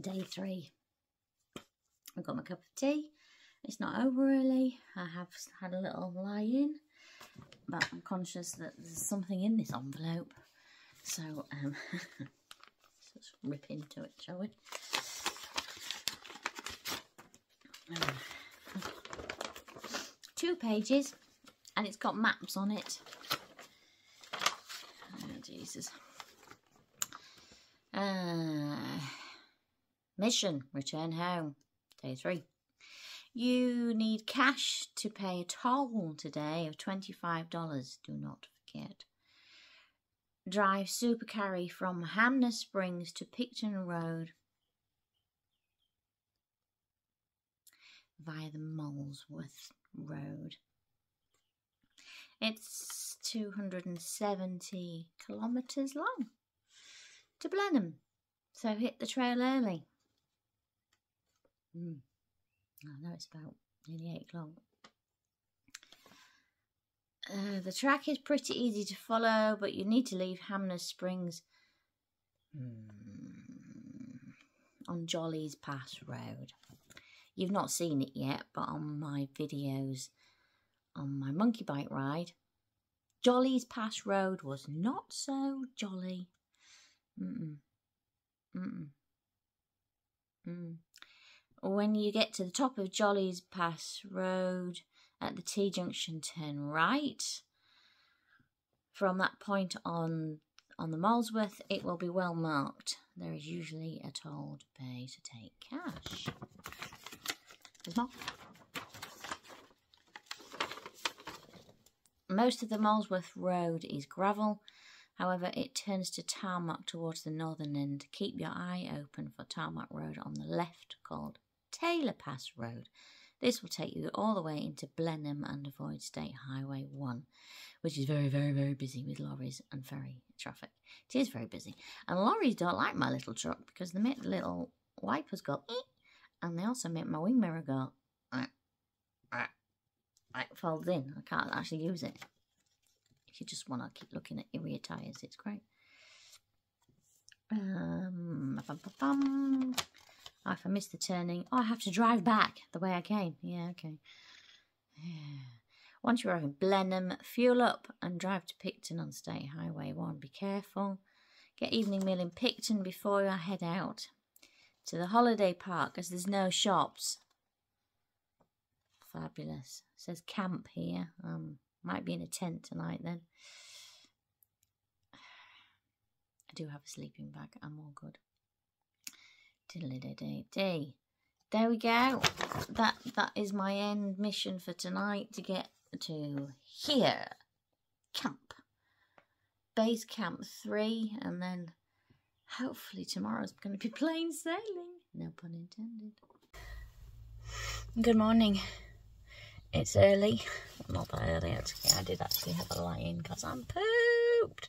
Day three. I've got my cup of tea. It's not over early. I have had a little lie in, but I'm conscious that there's something in this envelope. So um, let's rip into it, shall we? Two pages, and it's got maps on it. Oh, Jesus. Uh, mission, return home, day three. You need cash to pay a toll today of $25. Do not forget. Drive Super Carry from Hanmer Springs to Picton Road via the Molesworth Road. It's 270 kilometres long to Blenheim. So hit the trail early. Mm. I know it's about nearly 8 o'clock. Uh, the track is pretty easy to follow, but you need to leave Hanmer Springs mm, on Jollies Pass Road. You've not seen it yet, but on my videos on my monkey bike ride, Jollies Pass Road was not so jolly. Mm-mm. Mm-mm. Mm. When you get to the top of Jollies Pass Road at the T junction, turn right. From that point on on the Molesworth, it will be well marked. There is usually a toll to pay to take cash. There's more. Most of the Molesworth Road is gravel However, it turns to tarmac towards the northern end. Keep your eye open for tarmac road on the left called Taylor Pass Road. This will take you all the way into Blenheim and avoid State Highway 1, which is very, very, very busy with lorries and ferry traffic. It is very busy. And lorries don't like my little truck because they make the little wipers go Eek! and they also make my wing mirror go like, like folds in. I can't actually use it if you just want to keep looking at your rear tyres, it's great. Um, bum, bum, bum. If I miss the turning, oh, I have to drive back the way I came. Yeah, okay. Yeah. Once you arrive in Blenheim, fuel up and drive to Picton on State Highway 1. Be careful. Get evening meal in Picton before I head out to the holiday park as there's no shops. Fabulous. It says camp here. Um, might be in a tent tonight then. I do have a sleeping bag. I'm all good. There we go. That That is my end mission for tonight to get to here. Camp. Base camp 3 and then hopefully tomorrow's going to be plain sailing. No pun intended. Good morning. It's early. Not that early, actually. I did actually have a lie in because I'm pooped.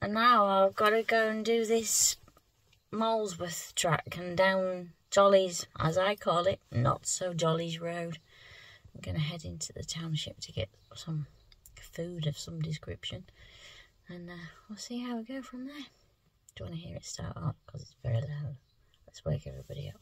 And now I've got to go and do this Molesworth track and down Jolly's, as I call it, not so Jolly's Road. I'm going to head into the township to get some food of some description. And uh, we'll see how we go from there. Do you want to hear it start up? Because it's very loud. Let's wake everybody up.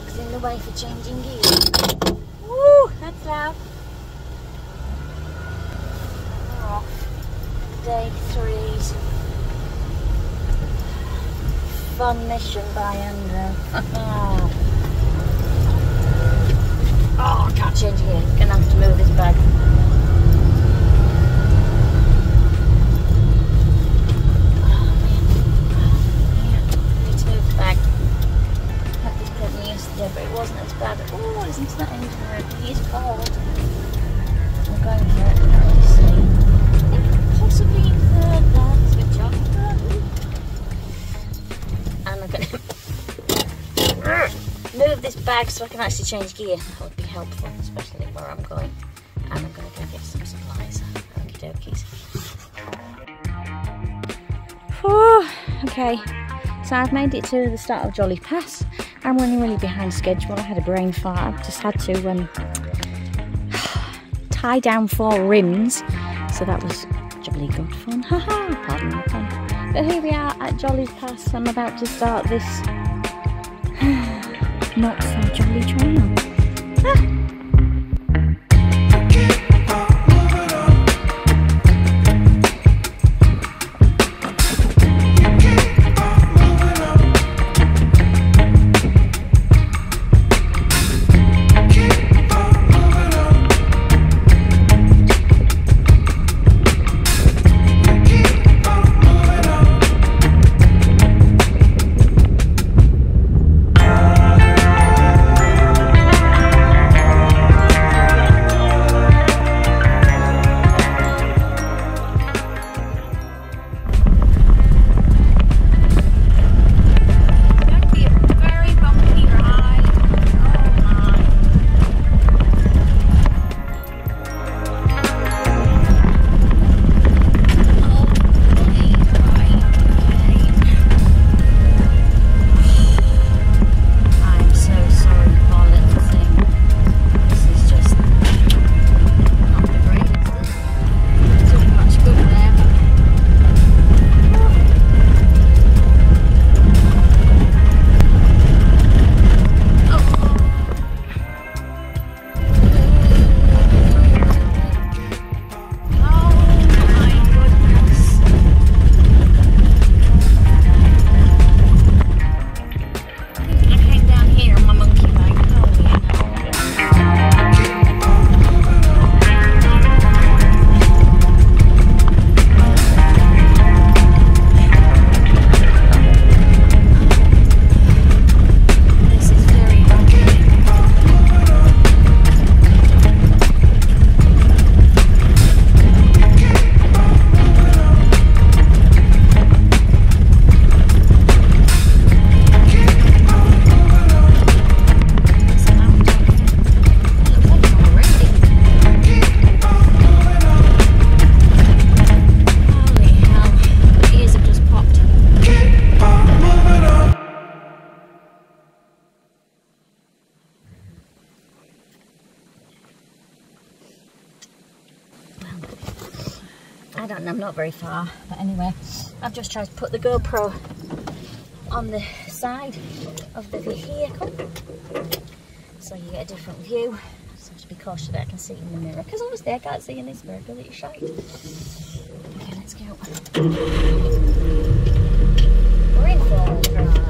The way for changing gear. Woo, that's loud. Oh, day three's fun mission by Andrew. Ah. oh, I can't change gear. Gonna have to move this bag. But it wasn't as bad. Oh, listen to that engine room. It is cold. I'm going here at the see. It possibly third that switch off. And I'm going to move this bag so I can actually change gear. That would be helpful, especially where I'm going. And I'm going to go get some supplies. Okie dokies. Okay, so I've made it to the start of Jolly Pass. I'm running really behind schedule. I had a brain fart. I've just had to um, tie down four rims. So that was jolly good fun. Haha, pardon the pun. But here we are at Jollies Pass. I'm about to start this not so jolly trail. Ah. Not very far, but anyway, I've just tried to put the GoPro on the side of the vehicle so you get a different view. So just be cautious that I can see in the mirror because obviously I can't see in this mirror because it's shite. Okay, let's go. We're in for drive.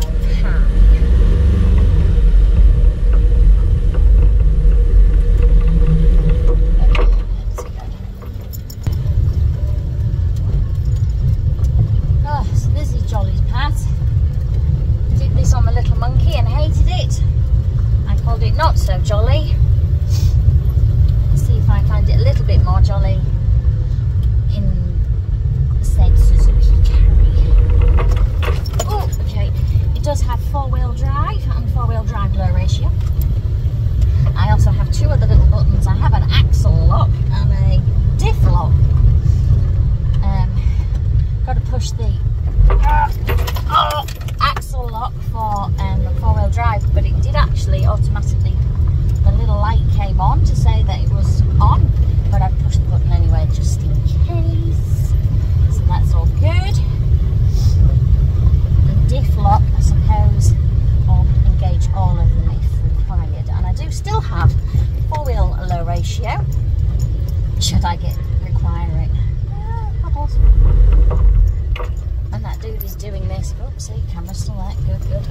There. Good, good.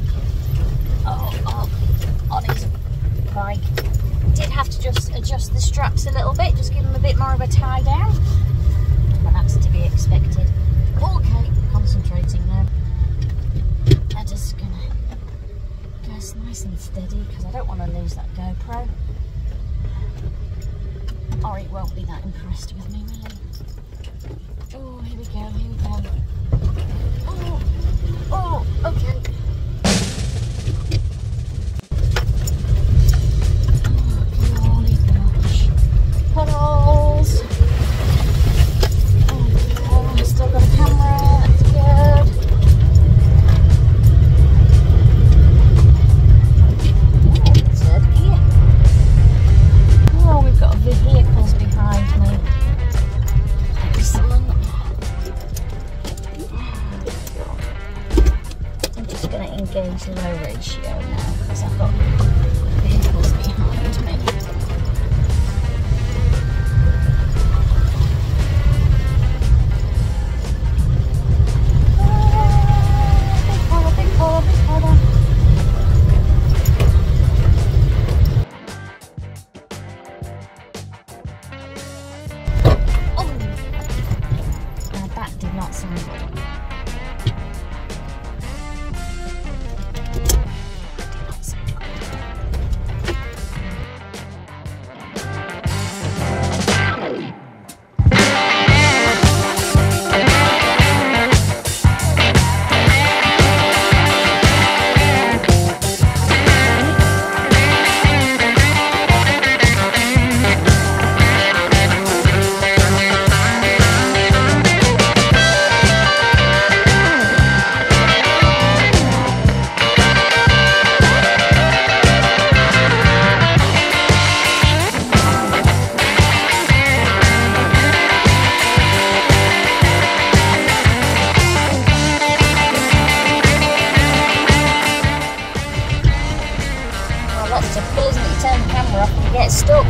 Oh, oh, on his bike. Did have to just adjust the straps a little bit, just give them a bit more of a tie down. But that's to be expected. Okay, concentrating now. I'm just gonna go nice and steady because I don't want to lose that GoPro. Or it won't be that impressed with me, really. Oh, here we go, here we go. Oh, oh, okay. Lots of pulls you turn the camera off and get stuck.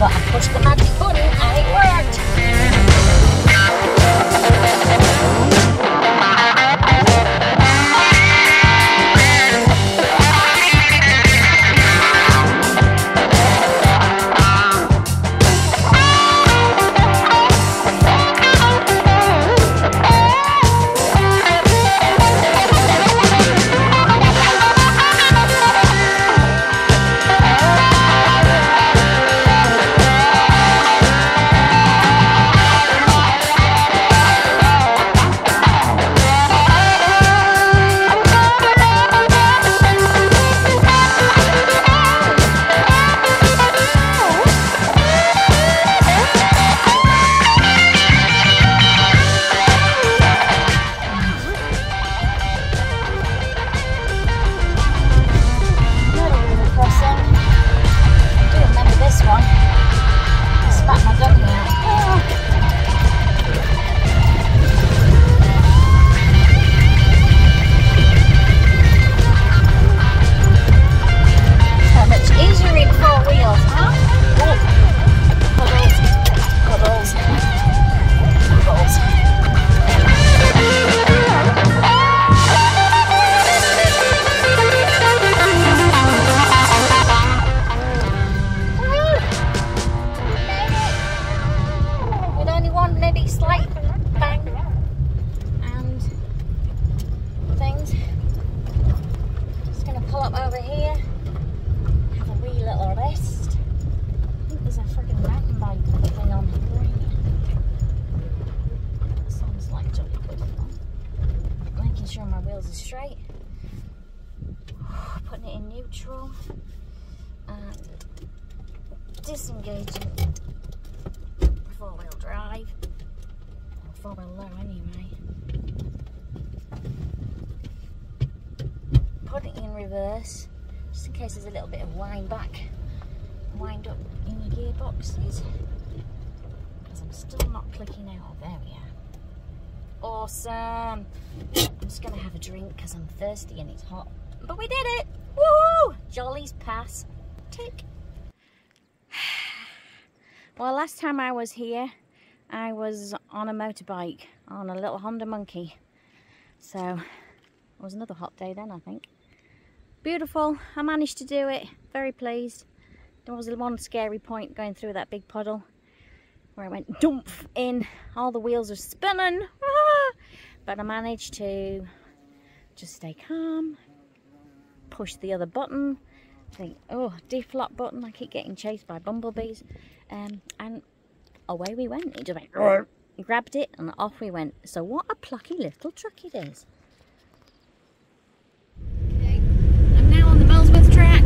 But I pushed the magic button and it worked. Because I'm still not clicking out. Oh, there we are. Awesome. I'm just going to have a drink because I'm thirsty and it's hot. But we did it! Woo! Jollies pass. Tick. Well, last time I was here, I was on a motorbike on a little Honda Monkey. So, it was another hot day then, I think. Beautiful. I managed to do it. Very pleased. There was one scary point going through that big puddle where I went dump in. All the wheels are spinning. Ah! But I managed to just stay calm, push the other button, think, oh, deflop button. I keep getting chased by bumblebees. Um, and away we went. It just went, grabbed it and off we went. So what a plucky little truck it is. Okay, I'm now on the Molesworth track.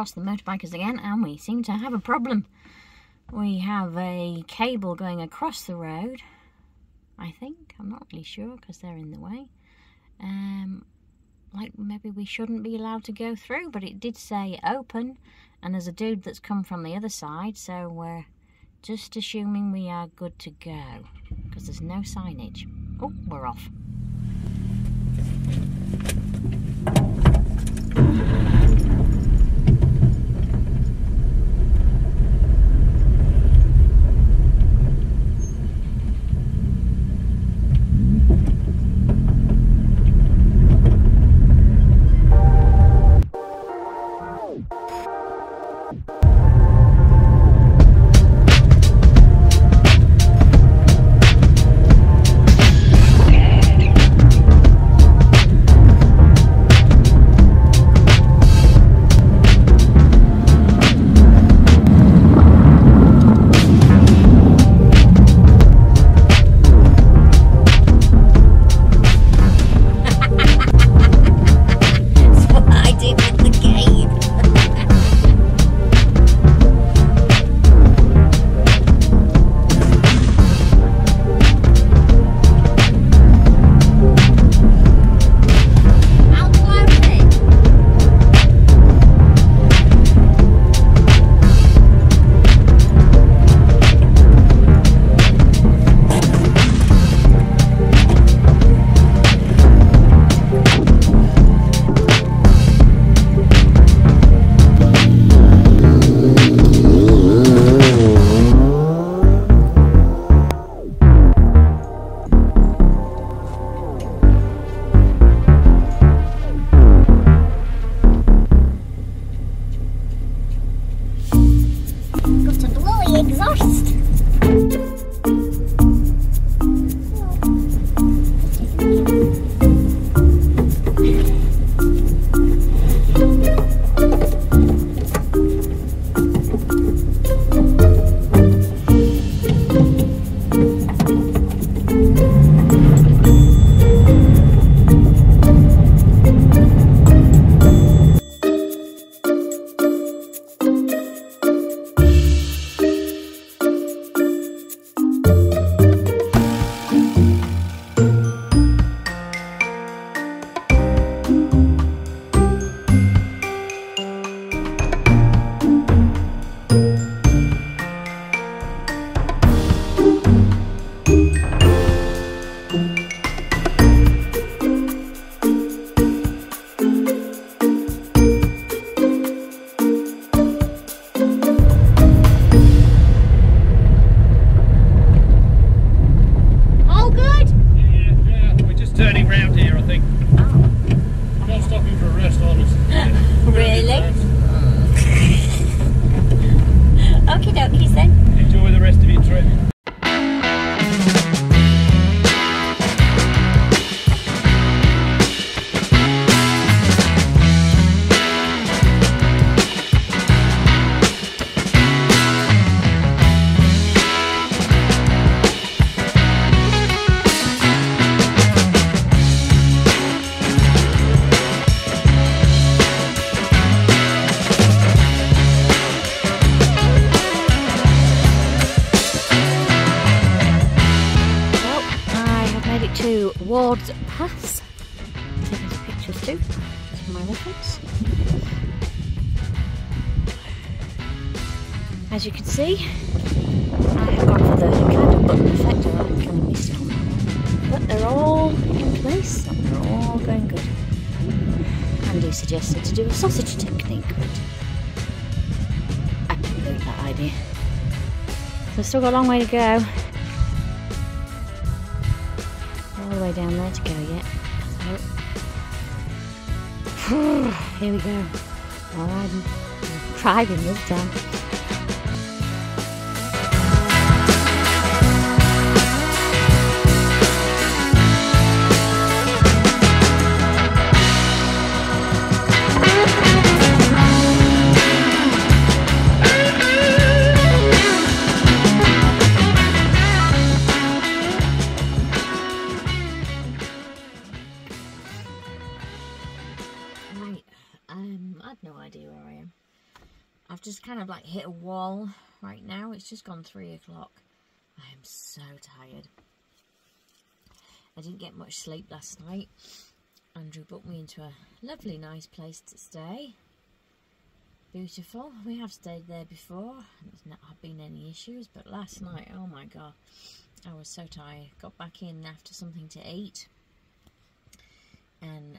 Across the motorbikers again and we seem to have a problem. We have a cable going across the road, I think. I'm not really sure because they're in the way. Um, like maybe we shouldn't be allowed to go through, but it did say open and there's a dude that's come from the other side, so we're just assuming we are good to go because there's no signage. Oh, we're off. Still got a long way to go. all the way down there to go yet. Here we go. Alright, driving this time. Like hit a wall right now. It's just gone three o'clock. I am so tired. I didn't get much sleep last night. Andrew booked me into a lovely, nice place to stay. Beautiful. We have stayed there before. There's not been any issues, but last night, oh my god, I was so tired. Got back in after something to eat and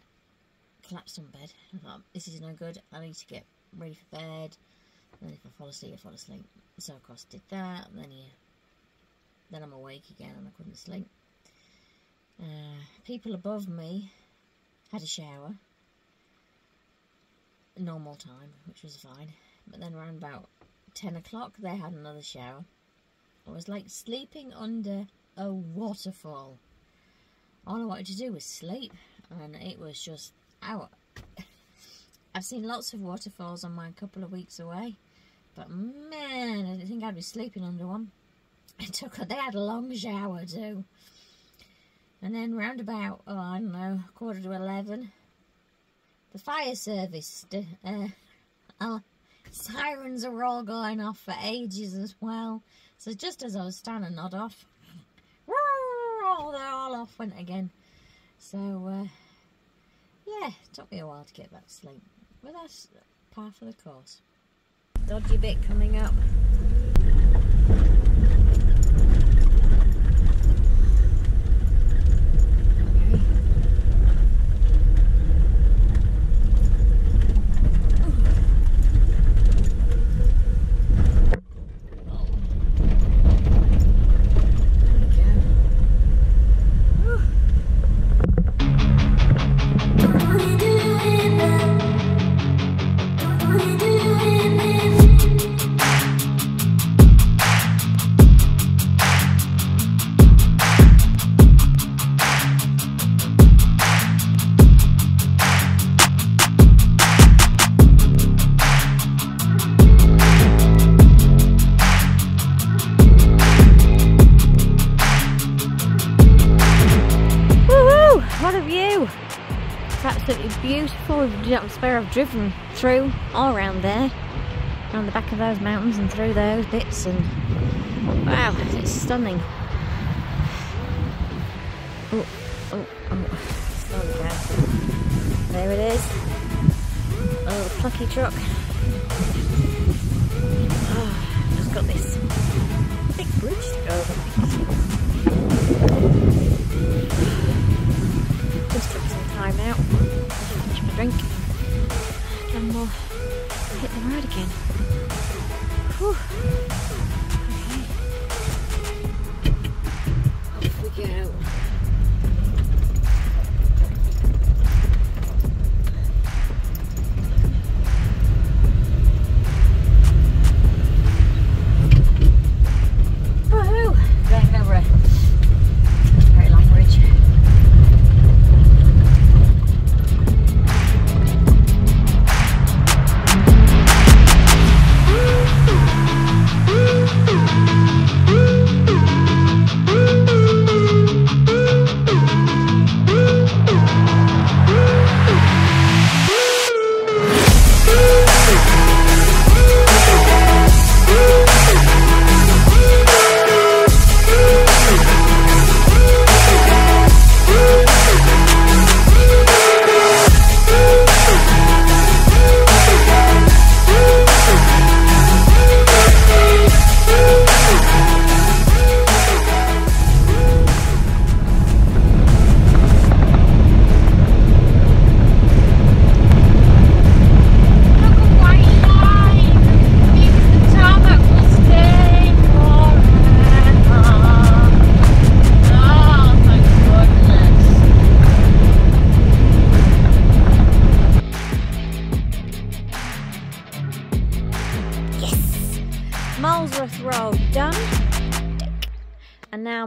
collapsed on bed. I thought, this is no good. I need to get ready for bed. And if I fall asleep, I fall asleep. So of course did that. And then yeah, then I'm awake again and I couldn't sleep. Uh, people above me had a shower. Normal time, which was fine. But then around about 10 o'clock, they had another shower. It was like sleeping under a waterfall. All I wanted to do was sleep, and it was just out. I've seen lots of waterfalls on my couple of weeks away, but man, I didn't think I'd be sleeping under one. It took. a, They had a long shower too, and then round about oh I don't know quarter to eleven, the fire service. Uh, uh, sirens are all going off for ages as well. So just as I was starting to nod off, they're all off went again. So uh, yeah, it took me a while to get back to sleep. But that's part of the course. Dodgy bit coming up. Driven through all around there around the back of those mountains and through those bits and wow it's stunning. Oh oh oh. There it is. Oh plucky truck. Oh, just got this big bridge to go over. Just took some time out. Drink and we'll hit the road again. Whew.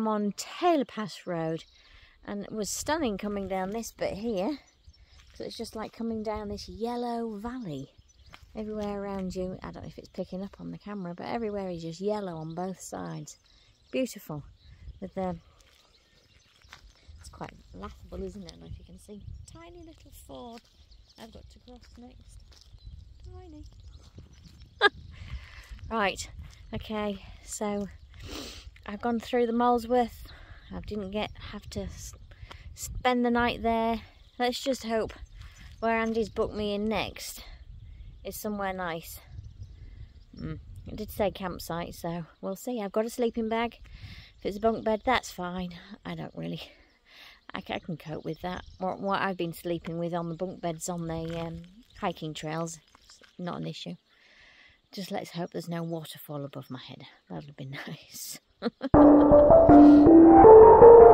I'm on Taylor Pass Road and it was stunning coming down this bit here because it's just like coming down this yellow valley. Everywhere around you I don't know if it's picking up on the camera but everywhere is just yellow on both sides. Beautiful. With the it's quite laughable isn't it? I don't know if you can see. Tiny little ford I've got to cross next. Tiny. Right, okay, so I've gone through the Molesworth. I didn't get have to spend the night there. Let's just hope where Andy's booked me in next is somewhere nice. Mm. It did say campsite, so we'll see. I've got a sleeping bag. If it's a bunk bed, that's fine. I don't really... I, I can cope with that. What, what, I've been sleeping with on the bunk beds on the um, hiking trails, not an issue. Just let's hope there's no waterfall above my head. That'll be nice. I got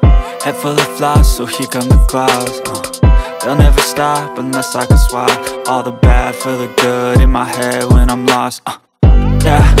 Head full of flaws, so here come the clouds, uh. They'll never stop unless I can swap All the bad for the good in my head when I'm lost, uh yeah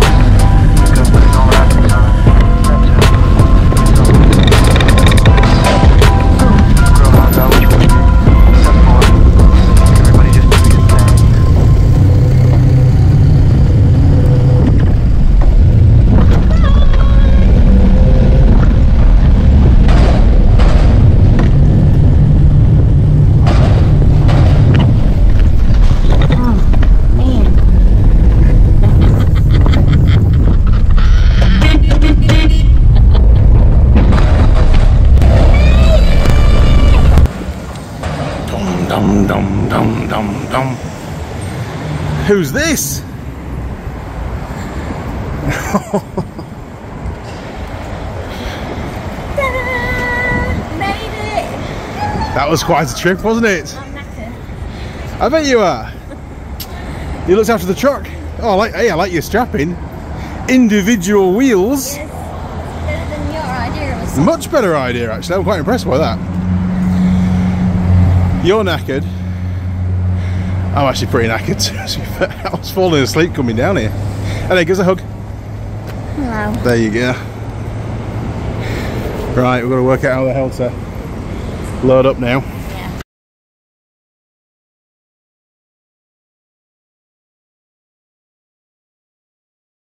Who's this? Made it! That was quite a trip, wasn't it? I bet you are. You looked after the truck. Oh, I like, hey, I like your strapping. Individual wheels. Yes. Better than your idea of a Much better idea, actually. I'm quite impressed by that. You're knackered. I'm actually pretty knackered too. I was falling asleep coming down here. And hey, give us a hug. Hello. There you go. Right, we've got to work out how the hell to uh, load up now.